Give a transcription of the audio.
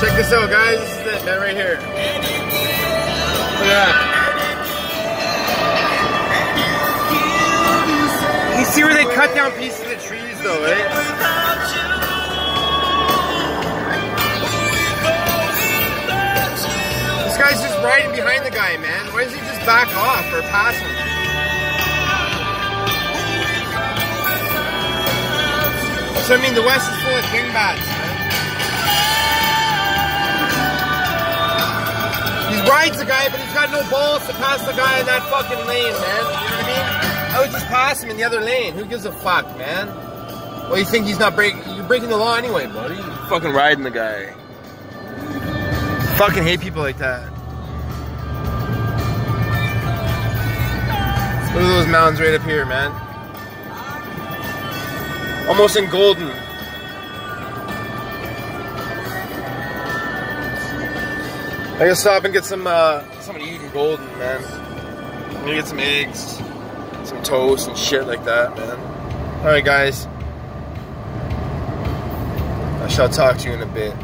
Check this out, guys. This is it, man, right here. Look at that. You see where they cut down pieces of trees, though, right? This guy's just riding behind the guy, man. Why doesn't he just back off or pass him? So, I mean, the West is full of dingbats, rides the guy, but he's got no balls to pass the guy in that fucking lane, man. You know what I mean? I would just pass him in the other lane. Who gives a fuck, man? Well, you think he's not breaking? You're breaking the law anyway, buddy. You're fucking riding the guy. Fucking hate people like that. Look at those mountains right up here, man. Almost in golden. I gotta stop and get some uh, something to eat in Golden, man. I'm gonna get some eggs, some toast, and shit like that, man. All right, guys. I shall talk to you in a bit.